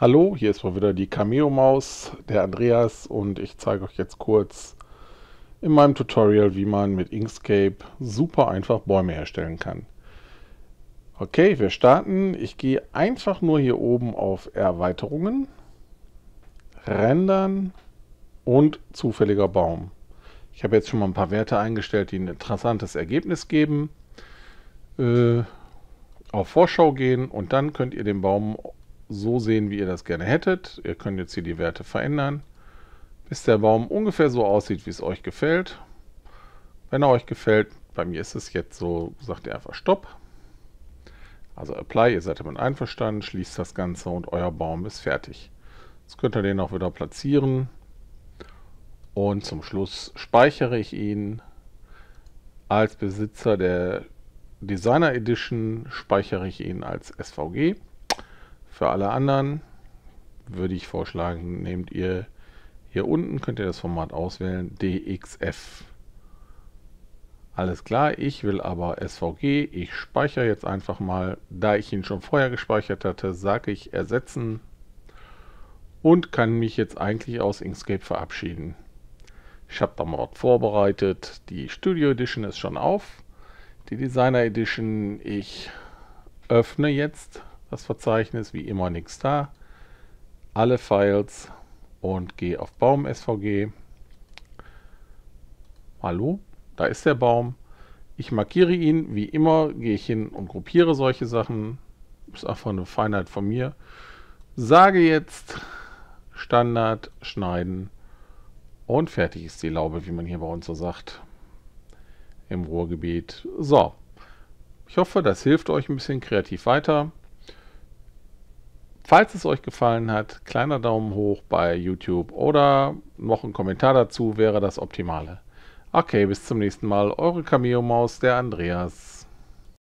Hallo, hier ist mal wieder die Cameo-Maus, der Andreas und ich zeige euch jetzt kurz in meinem Tutorial, wie man mit Inkscape super einfach Bäume herstellen kann. Okay, wir starten. Ich gehe einfach nur hier oben auf Erweiterungen, Rendern und zufälliger Baum. Ich habe jetzt schon mal ein paar Werte eingestellt, die ein interessantes Ergebnis geben. Äh, auf Vorschau gehen und dann könnt ihr den Baum so sehen, wie ihr das gerne hättet. Ihr könnt jetzt hier die Werte verändern, bis der Baum ungefähr so aussieht, wie es euch gefällt. Wenn er euch gefällt, bei mir ist es jetzt so, sagt ihr einfach Stopp. Also Apply, ihr seid damit einverstanden, schließt das Ganze und euer Baum ist fertig. Jetzt könnt ihr den auch wieder platzieren. Und zum Schluss speichere ich ihn als Besitzer der Designer Edition, speichere ich ihn als SVG. Für alle anderen. Würde ich vorschlagen, nehmt ihr hier unten, könnt ihr das Format auswählen, DXF. Alles klar, ich will aber SVG, ich speichere jetzt einfach mal, da ich ihn schon vorher gespeichert hatte, sage ich ersetzen und kann mich jetzt eigentlich aus Inkscape verabschieden. Ich habe da mal was vorbereitet, die Studio Edition ist schon auf, die Designer Edition, ich öffne jetzt das Verzeichnis, wie immer nichts da. Alle Files und gehe auf Baum SVG. Hallo, da ist der Baum. Ich markiere ihn, wie immer gehe ich hin und gruppiere solche Sachen. Ist einfach eine Feinheit von mir. Sage jetzt Standard schneiden und fertig ist die Laube, wie man hier bei uns so sagt. Im Ruhrgebiet. So, ich hoffe, das hilft euch ein bisschen kreativ weiter. Falls es euch gefallen hat, kleiner Daumen hoch bei YouTube oder noch ein Kommentar dazu wäre das Optimale. Okay, bis zum nächsten Mal. Eure Cameo-Maus, der Andreas.